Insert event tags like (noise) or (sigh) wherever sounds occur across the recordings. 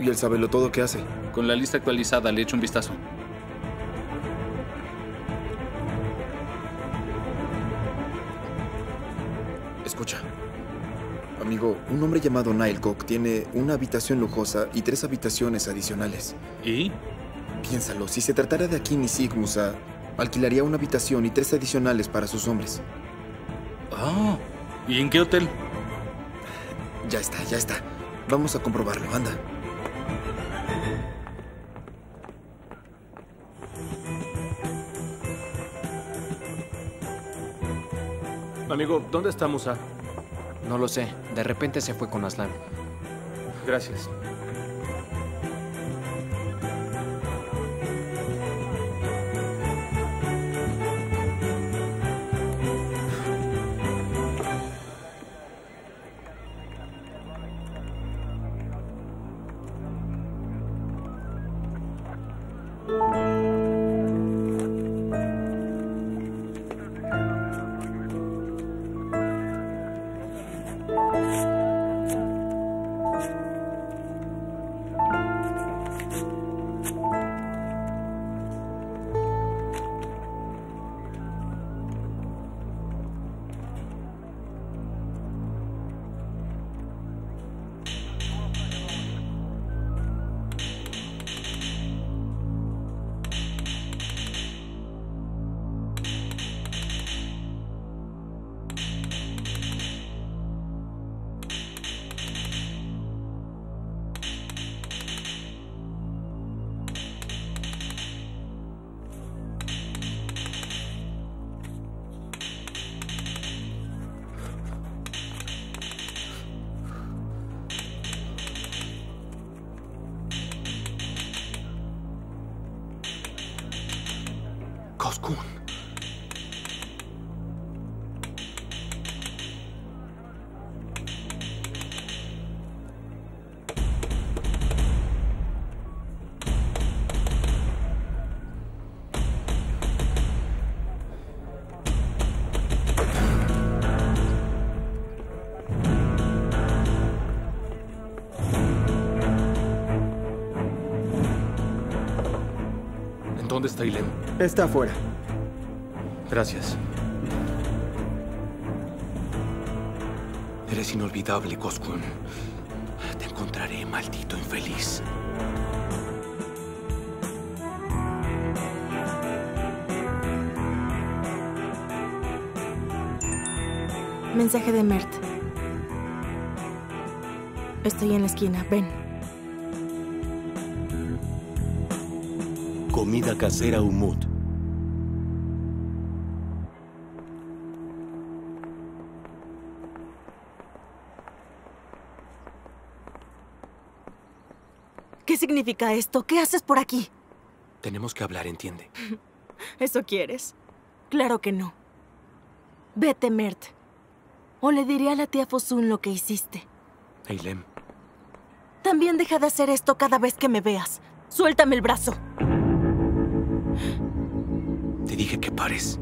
¿Y el sabelo todo qué hace? Con la lista actualizada le echo un vistazo. Escucha. Amigo, un hombre llamado Nile Cock tiene una habitación lujosa y tres habitaciones adicionales. ¿Y? Piénsalo, si se tratara de Akin Sigmusa, alquilaría una habitación y tres adicionales para sus hombres. Ah, ¿y en qué hotel? Ya está, ya está. Vamos a comprobarlo, anda. Amigo, ¿dónde está Musa? No lo sé. De repente se fue con Aslan. Gracias. Koskun. ¿En dónde está Ilem? Está afuera. Gracias. Eres inolvidable, Koskun. Te encontraré, maldito infeliz. Mensaje de Mert. Estoy en la esquina, ven. Comida casera Umut. ¿Qué significa esto? ¿Qué haces por aquí? Tenemos que hablar, entiende. (laughs) ¿Eso quieres? Claro que no. Vete, Mert. O le diré a la tía Fosun lo que hiciste. Eilem, También deja de hacer esto cada vez que me veas. Suéltame el brazo. Dije que pares.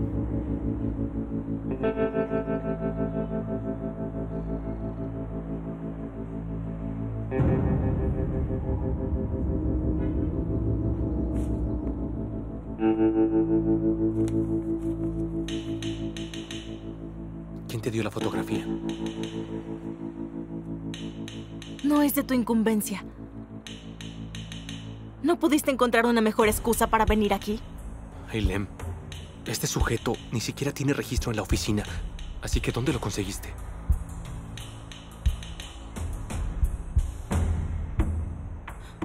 ¿Quién te dio la fotografía? No es de tu incumbencia. ¿No pudiste encontrar una mejor excusa para venir aquí? Eilem, este sujeto ni siquiera tiene registro en la oficina. Así que, ¿dónde lo conseguiste?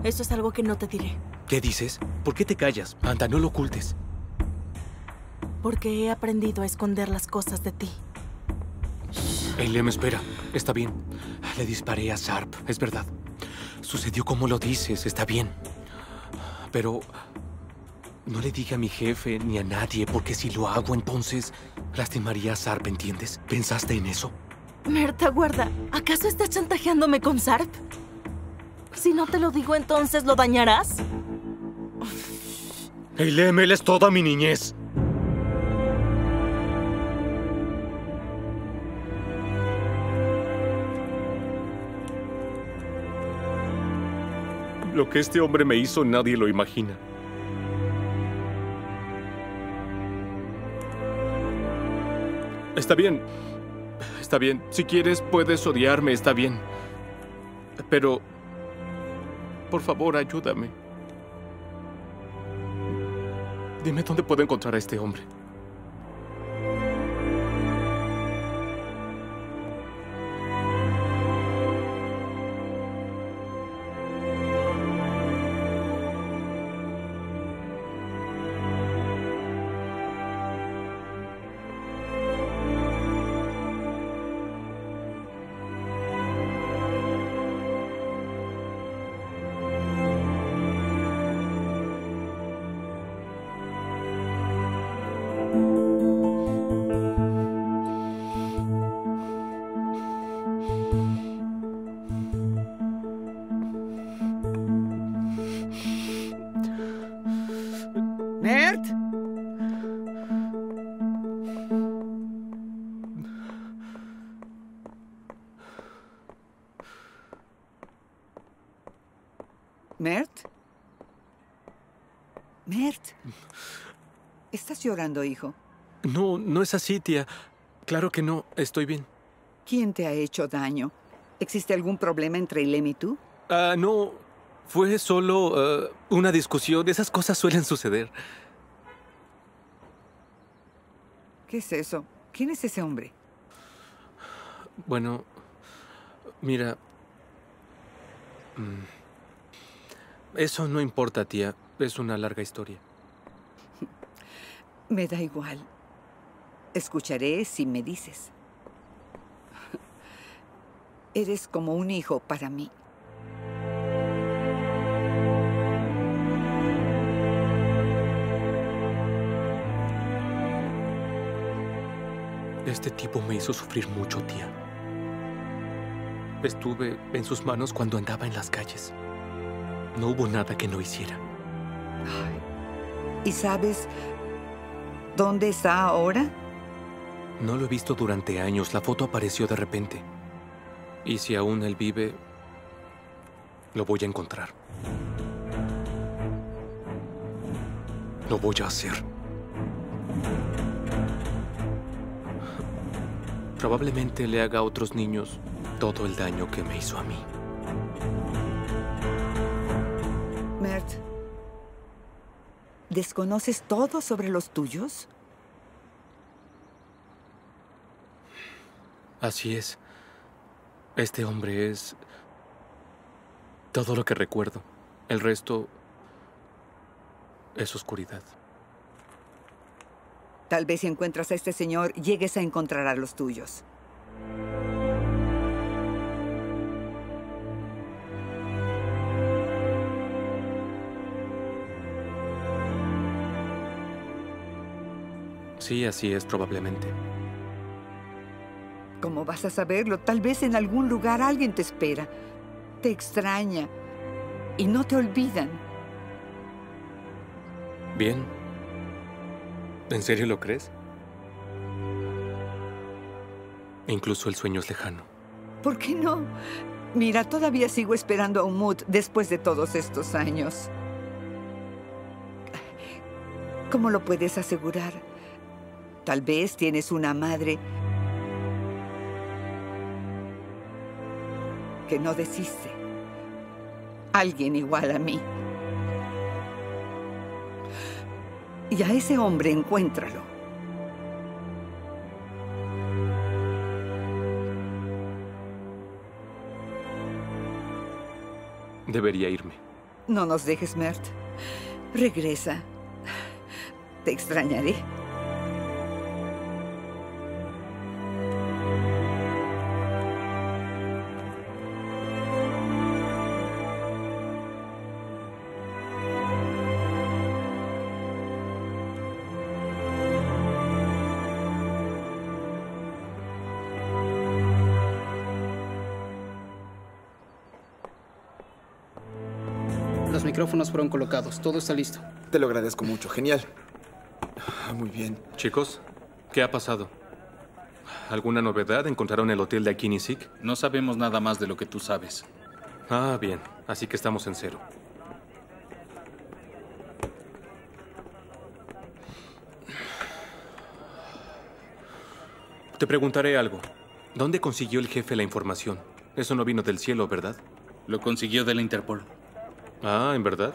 Eso es algo que no te diré. ¿Qué dices? ¿Por qué te callas? Anda, no lo ocultes. Porque he aprendido a esconder las cosas de ti. Eilem, espera. Está bien. Le disparé a Sharp, es verdad. Sucedió como lo dices, está bien. Pero no le dije a mi jefe ni a nadie, porque si lo hago, entonces lastimaría a Sarp, ¿entiendes? ¿Pensaste en eso? Merta, guarda. ¿Acaso estás chantajeándome con Sarp? Si no te lo digo, entonces lo dañarás. Eilem, él es toda mi niñez. Lo que este hombre me hizo nadie lo imagina. Está bien. Está bien. Si quieres, puedes odiarme, está bien. Pero... Por favor, ayúdame. Dime dónde puedo encontrar a este hombre. Mert? Mert? ¿Estás llorando, hijo? No, no es así, tía. Claro que no. Estoy bien. ¿Quién te ha hecho daño? ¿Existe algún problema entre Ilem y tú? Ah, no. Fue solo ah, una discusión. Esas cosas suelen suceder. ¿Qué es eso? ¿Quién es ese hombre? Bueno, mira. mm, Eso no importa, tía. Es una larga historia. (laughs) Me da igual. Escucharé si me dices. (laughs) Eres como un hijo para mí. Este tipo me hizo sufrir mucho, tía. Estuve en sus manos cuando andaba en las calles. No hubo nada que no hiciera. ¿Y sabes dónde está ahora? No lo he visto durante años. La foto apareció de repente. Y si aún él vive, lo voy a encontrar. Lo voy a hacer. Probablemente le haga a otros niños todo el daño que me hizo a mí. ¿Desconoces todo sobre los tuyos? Así es. Este hombre es todo lo que recuerdo. El resto es oscuridad. Tal vez si encuentras a este señor, llegues a encontrar a los tuyos. Sí, así es probablemente. ¿Cómo vas a saberlo? Tal vez en algún lugar alguien te espera, te extraña y no te olvidan. Bien. ¿En serio lo crees? Incluso el sueño es lejano. ¿Por qué no? Mira, todavía sigo esperando a Umut después de todos estos años. ¿Cómo lo puedes asegurar? Tal vez tienes una madre que no desiste. Alguien igual a mí. Y a ese hombre encuéntralo. Debería irme. No nos dejes, Mert. Regresa. Te extrañaré. Los micrófonos fueron colocados. Todo está listo. Te lo agradezco mucho. Genial. Ah, muy bien. Chicos, ¿qué ha pasado? ¿Alguna novedad? ¿Encontraron el hotel de Akinisik? No sabemos nada más de lo que tú sabes. Ah, bien. Así que estamos en cero. Te preguntaré algo. ¿Dónde consiguió el jefe la información? Eso no vino del cielo, ¿verdad? Lo consiguió de la Interpol. Ah, ¿en verdad?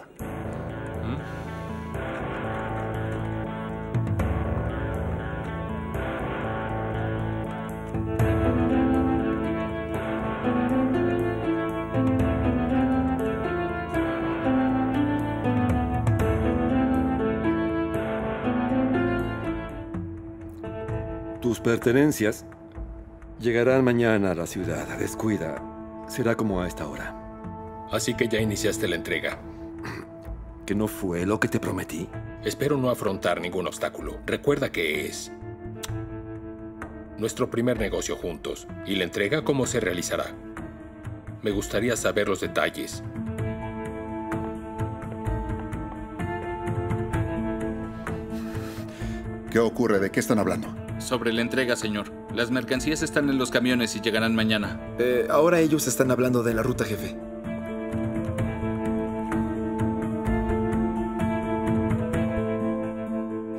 Tus pertenencias llegarán mañana a la ciudad. Descuida. Será como a esta hora. Así que ya iniciaste la entrega. ¿Que no fue lo que te prometí? Espero no afrontar ningún obstáculo. Recuerda que es nuestro primer negocio juntos. ¿Y la entrega cómo se realizará? Me gustaría saber los detalles. ¿Qué ocurre? ¿De qué están hablando? Sobre la entrega, señor. Las mercancías están en los camiones y llegarán mañana. Eh, ahora ellos están hablando de la ruta, jefe.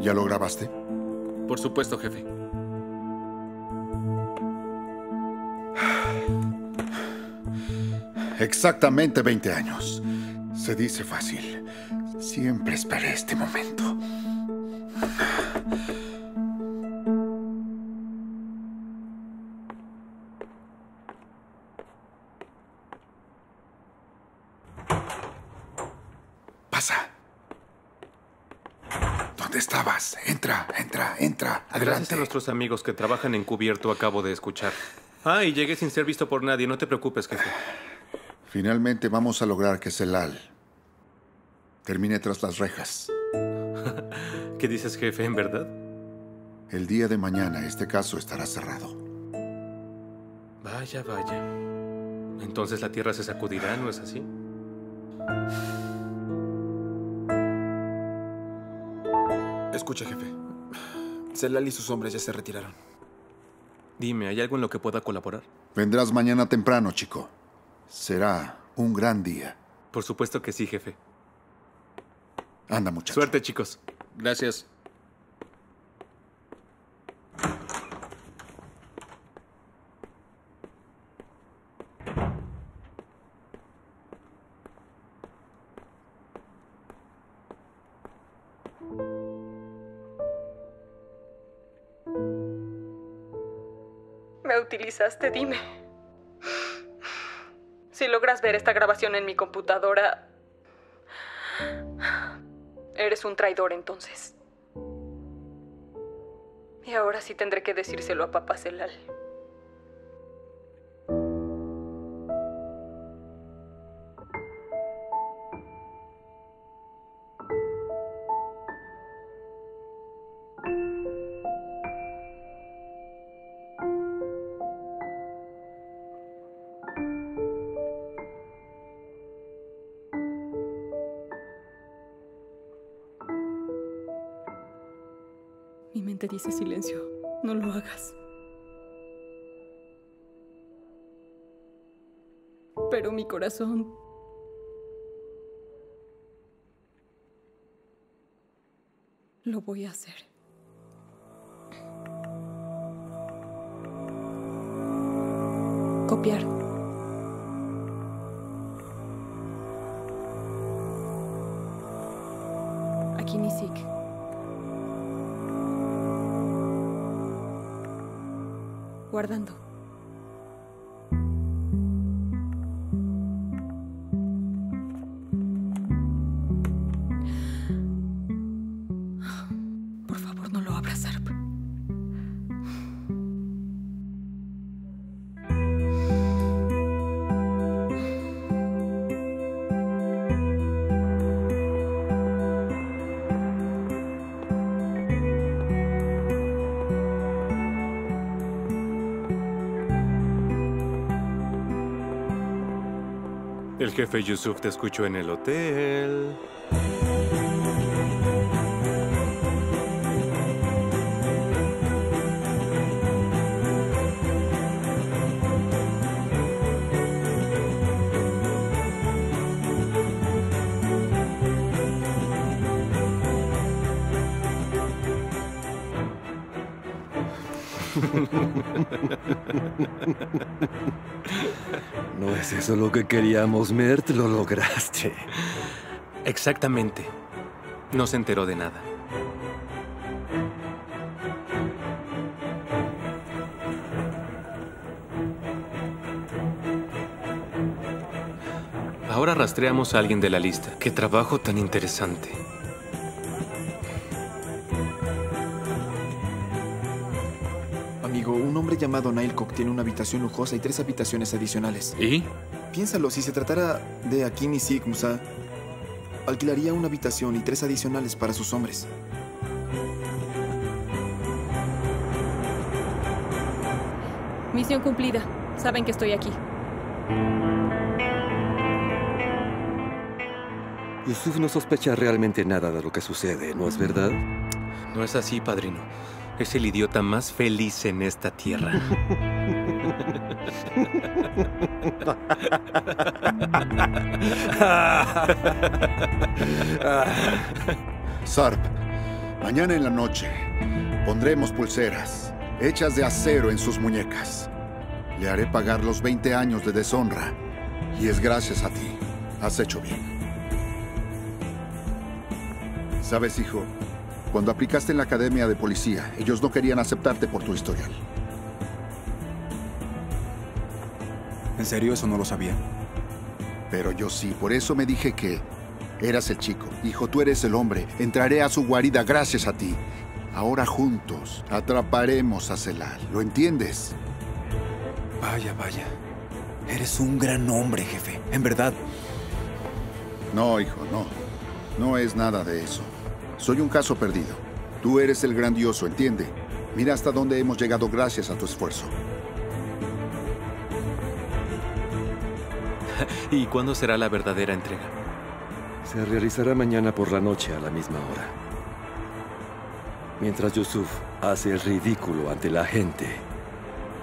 ¿Ya lo grabaste? Por supuesto, jefe. Exactamente 20 años. Se dice fácil. Siempre esperé este momento. Entra. Gracias Adelante. a nuestros amigos que trabajan encubierto acabo de escuchar. Ah, y llegué sin ser visto por nadie. No te preocupes, jefe. Finalmente vamos a lograr que Celal termine tras las rejas. (laughs) ¿Qué dices, jefe, en verdad? El día de mañana este caso estará cerrado. Vaya, vaya. Entonces la tierra se sacudirá, ¿no es así? Escucha, jefe. Celal y sus hombres ya se retiraron. Dime, ¿hay algo en lo que pueda colaborar? Vendrás mañana temprano, chico. Será un gran día. Por supuesto que sí, jefe. Anda, muchacho. Suerte, chicos. Gracias. Me utilizaste, dime. Si logras ver esta grabación en mi computadora, eres un traidor entonces. Y ahora sí tendré que decírselo a papá Celal. Mente dice silencio. No lo hagas. Pero mi corazón... Lo voy a hacer. Copiar. Aquí ni sic. Guardando. El jefe Yusuf te escuchó en el hotel. (laughs) ¿No es eso lo que queríamos, Mert? Lo lograste. Exactamente. No se enteró de nada. Ahora rastreamos a alguien de la lista. Qué trabajo tan interesante. Hombre llamado Cook tiene una habitación lujosa y tres habitaciones adicionales. ¿Y? Piénsalo, si se tratara de Akini Sigmusa, alquilaría una habitación y tres adicionales para sus hombres. Misión cumplida. Saben que estoy aquí. Yusuf no sospecha realmente nada de lo que sucede, ¿no es verdad? No es así, padrino. Es el idiota más feliz en esta tierra. Sarp, mañana en la noche pondremos pulseras hechas de acero en sus muñecas. Le haré pagar los 20 años de deshonra y es gracias a ti. Has hecho bien. Sabes, hijo, cuando aplicaste en la academia de policía, ellos no querían aceptarte por tu historial. ¿En serio eso no lo sabía? Pero yo sí, por eso me dije que eras el chico. Hijo, tú eres el hombre. Entraré a su guarida gracias a ti. Ahora juntos atraparemos a Celal. ¿Lo entiendes? Vaya, vaya. Eres un gran hombre, jefe. En verdad. No, hijo, no. No es nada de eso. Soy un caso perdido. Tú eres el grandioso, ¿entiende? Mira hasta dónde hemos llegado gracias a tu esfuerzo. (laughs) ¿Y cuándo será la verdadera entrega? Se realizará mañana por la noche a la misma hora. Mientras Yusuf hace el ridículo ante la gente,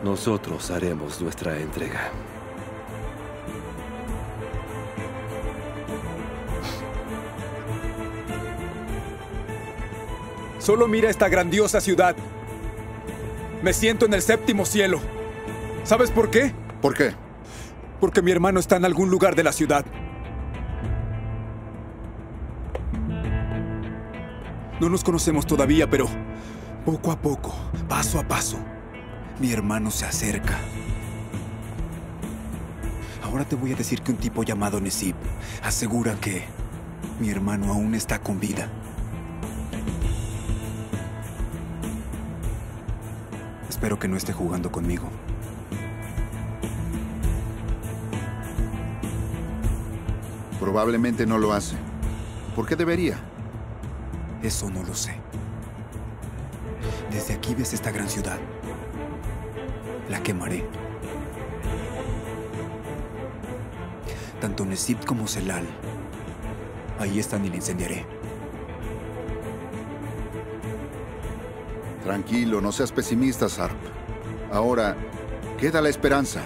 nosotros haremos nuestra entrega. Solo mira esta grandiosa ciudad. Me siento en el séptimo cielo. ¿Sabes por qué? ¿Por qué? Porque mi hermano está en algún lugar de la ciudad. No nos conocemos todavía, pero poco a poco, paso a paso, mi hermano se acerca. Ahora te voy a decir que un tipo llamado Nesib asegura que mi hermano aún está con vida. Espero que no esté jugando conmigo. Probablemente no lo hace. ¿Por qué debería? Eso no lo sé. Desde aquí ves esta gran ciudad. La quemaré. Tanto Nesib como Celal. Ahí están y la incendiaré. Tranquilo, no seas pesimista, Sarp. Ahora, queda la esperanza.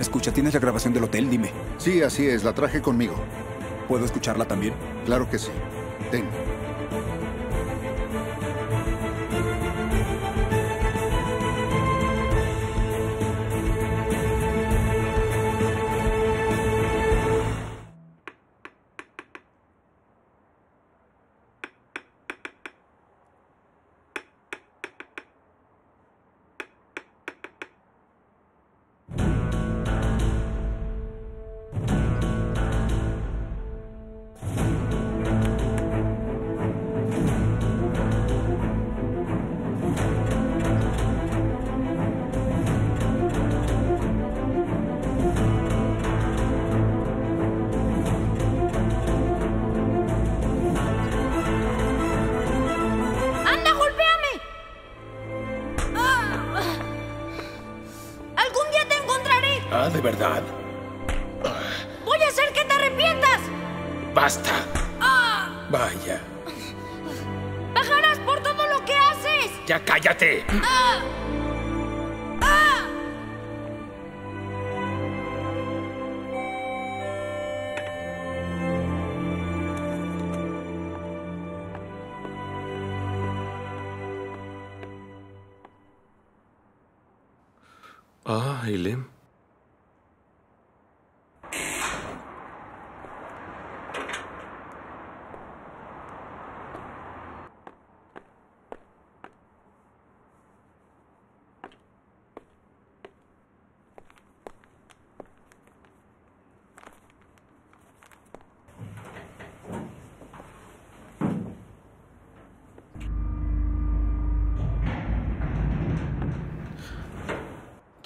Escucha, ¿tienes la grabación del hotel? Dime. Sí, así es, la traje conmigo. ¿Puedo escucharla también? Claro que sí. Ten. Ah, Eilem.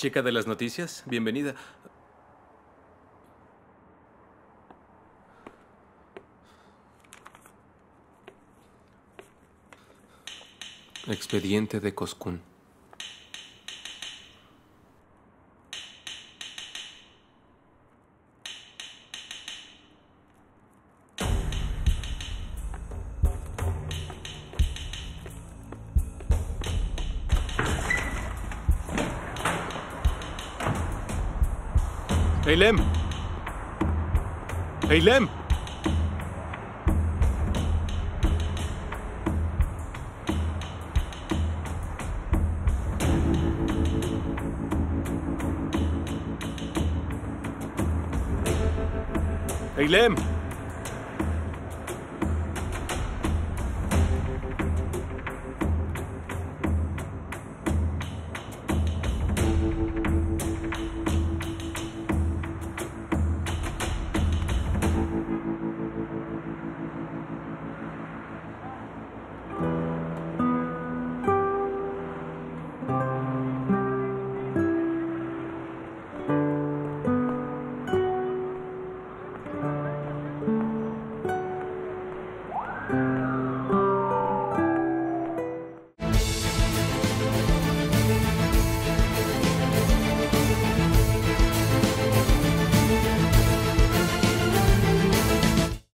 Chica de las noticias, bienvenida. Expediente de Coscún. Eilem. Eilem. Eilem.